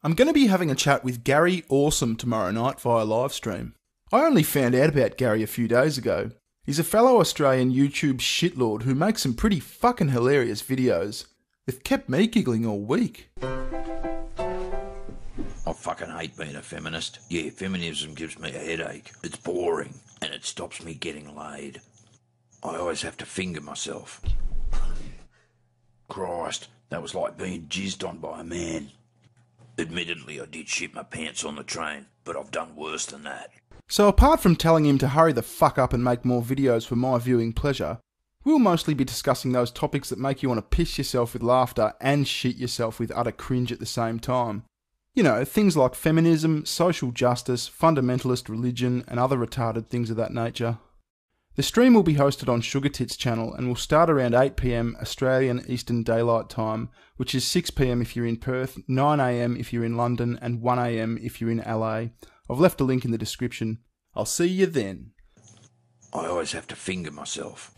I'm going to be having a chat with Gary Orsum tomorrow night via live stream. I only found out about Gary a few days ago. He's a fellow Australian YouTube shitlord who makes some pretty fucking hilarious videos. They've kept me giggling all week. I fucking hate being a feminist. Yeah, feminism gives me a headache. It's boring and it stops me getting laid. I always have to finger myself. Christ, that was like being jizzed on by a man. Admittedly, I did shit my pants on the train, but I've done worse than that. So, apart from telling him to hurry the fuck up and make more videos for my viewing pleasure, we'll mostly be discussing those topics that make you want to piss yourself with laughter and shit yourself with utter cringe at the same time. You know, things like feminism, social justice, fundamentalist religion, and other retarded things of that nature. The stream will be hosted on Sugar Tits channel and will start around 8pm Australian Eastern Daylight Time, which is 6pm if you're in Perth, 9am if you're in London, and 1am if you're in LA. I've left a link in the description. I'll see you then. I always have to finger myself.